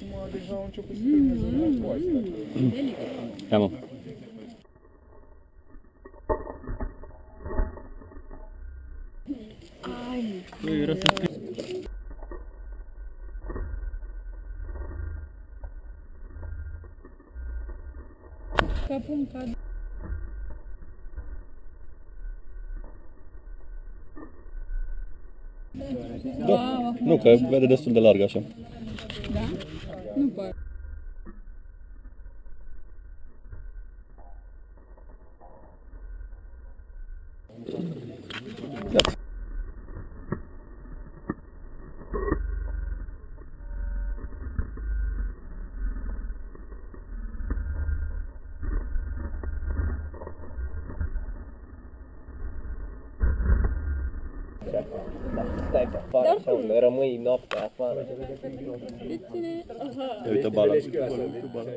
Acum deja au început să filmeze. Ia mă. Băi, era să Capul în cad. Da. Nu, că vede destul de larg așa. Da? Nu, ba. Yep. Rămâi noaptea afară. Uite bala. Uite bala.